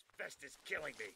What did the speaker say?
This vest is killing me.